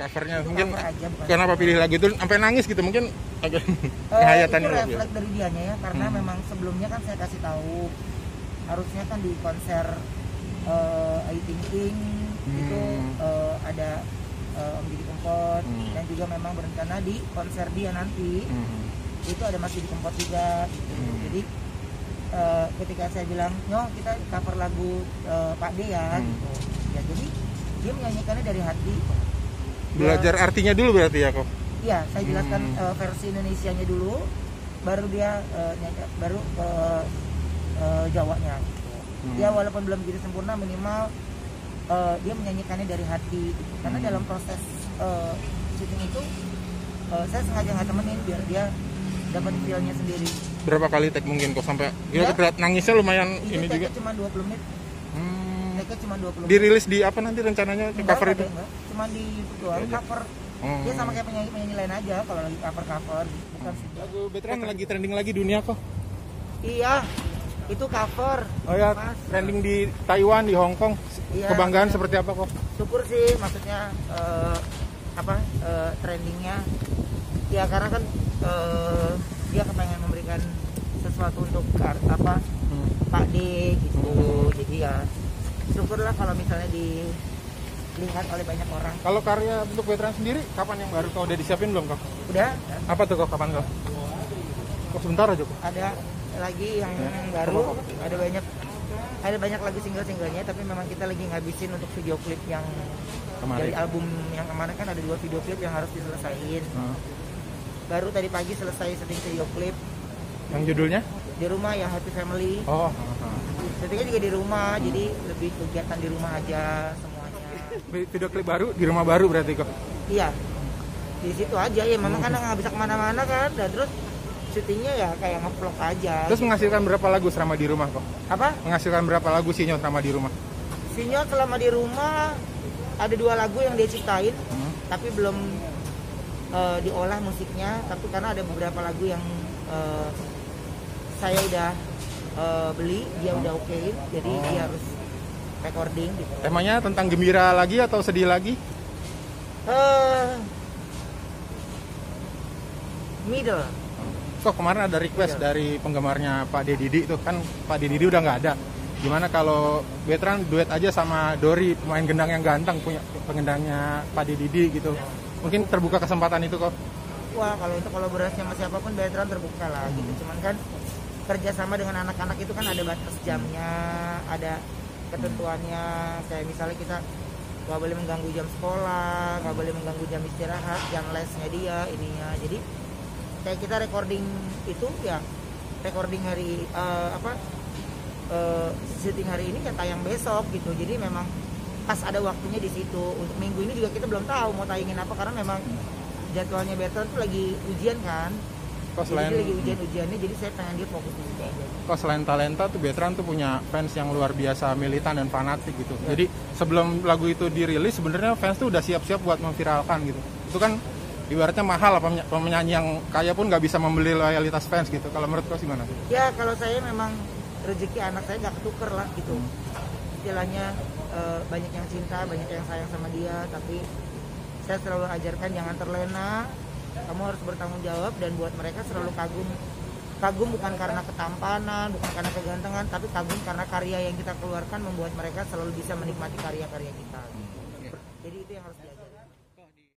Covernya Itu mungkin cover kenapa pilih lagu itu sampai nangis gitu mungkin agak penghayatan itu refleks dari dianya ya karena Hmm. memang sebelumnya kan saya kasih tahu harusnya kan di konser Ayu Ting Ting itu Hmm. eh, ada eh, Om Didi Kempot Hmm. dan juga memang berencana di konser dia nanti Hmm. itu ada Mas Didi Kempot juga gitu. Hmm. jadi eh, ketika saya bilang nyo kita cover lagu eh, Pak D ya Hmm. gitu ya jadi dia menyanyikannya dari hati Belajar artinya dulu berarti ya kok. Iya, saya jelaskan Hmm. eh, versi Indonesianya dulu, baru dia nyanyi, baru ke eh, Jawanya. Gitu. Hmm. Ya walaupun belum begitu sempurna, minimal eh, dia menyanyikannya dari hati. gitu. Karena Hmm. dalam proses eh, syuting itu, eh, saya sengaja nggak temenin biar dia dapat feelnya sendiri. Berapa kali take mungkin kok sampai Ya. ya. berat nangisnya lumayan Itu ini juga. cuma 20 menit, Hmm. Take cuma 20 menit. Dirilis di apa nanti rencananya Enggak, cover itu? enggak. Cuma di doang, cover. Oh. Dia sama kayak penyanyi-penyanyi lain aja kalau lagi cover-cover, bukan sih. Lagu veteran lagi trending lagi dunia kok. Iya, itu cover. Oh ya, Mas. trending di Taiwan, di Hong Kong. Iya, Kebanggaan maksudnya- seperti apa kok? syukur sih maksudnya eh, apa eh, trendingnya ya karena kan eh, dia kepengen memberikan sesuatu untuk apa Hmm. Pak D gitu jadi ya syukurlah kalau misalnya dilihat oleh banyak orang Kalau karya untuk veteran sendiri, kapan yang baru kau udah disiapin belum kok? udah Apa tuh kok? Kapan kok? Kok sebentar aja kok? ada lagi yang Ya, baru ada banyak ada banyak lagu single-singlenya tapi memang kita lagi ngabisin untuk video klip yang dari Kemarin. album yang kemarin kan ada dua video klip yang harus diselesaikan Nah, baru tadi pagi selesai syuting video klip yang judulnya? di rumah ya Happy Family Oh. Syutingnya juga di rumah jadi lebih kegiatan di rumah aja semuanya Video klip baru di rumah baru berarti kok. iya di situ aja ya memang kan nggak bisa ke mana-mana kan dan terus syutingnya ya kayak ngevlog aja Terus menghasilkan berapa lagu selama di rumah kok? apa Menghasilkan berapa lagu sih selama di rumah? Sinyo selama di rumah ada dua lagu yang dia ciptain Hmm. tapi belum eh, diolah musiknya tapi karena ada beberapa lagu yang eh, saya udah eh, beli dia udah oke jadi Oh. dia harus recording gitu Temanya tentang gembira lagi atau sedih lagi? eh middle Kok kemarin ada request Iya. dari penggemarnya Pak Dedidi tuh kan Pak Dedidi udah nggak ada. Gimana kalau veteran duet aja sama Dori pemain gendang yang ganteng punya pengendangnya Pak Dedidi gitu. Mungkin terbuka kesempatan itu kok. wah kalau untuk kolaborasi sama siapa pun veteran terbuka lah gitu cuman kan kerjasama dengan anak-anak itu kan ada batas jamnya ada ketentuannya. Kayak misalnya kita nggak boleh mengganggu jam sekolah nggak boleh mengganggu jam istirahat jam lesnya dia ininya. Jadi kayak kita recording itu ya recording hari eh, apa eh, syuting hari ini ya tayang besok gitu. Jadi memang pas ada waktunya di situ. Untuk minggu ini juga kita belum tahu mau tayangin apa karena memang jadwalnya veteran tuh lagi ujian kan Kok jadi selain dia lagi ujian-ujiannya jadi saya pengen dia fokus di situ aja kok selain talenta tuh veteran tuh punya fans yang luar biasa militan dan fanatik gitu. Jadi sebelum lagu itu dirilis sebenarnya fans tuh udah siap-siap buat memviralkan gitu. Itu kan ibaratnya mahal apa penya- penyanyi yang kaya pun nggak bisa membeli loyalitas fans gitu. Kalau menurut kau gimana? ya kalau saya memang rezeki anak saya nggak ketuker lah gitu istilahnya eh, banyak yang cinta banyak yang sayang sama dia tapi saya selalu ajarkan jangan terlena kamu harus bertanggung jawab dan buat mereka selalu kagum. Kagum bukan karena ketampanan bukan karena kegantengan tapi kagum karena karya yang kita keluarkan membuat mereka selalu bisa menikmati karya-karya kita. Jadi itu yang harus diajarkan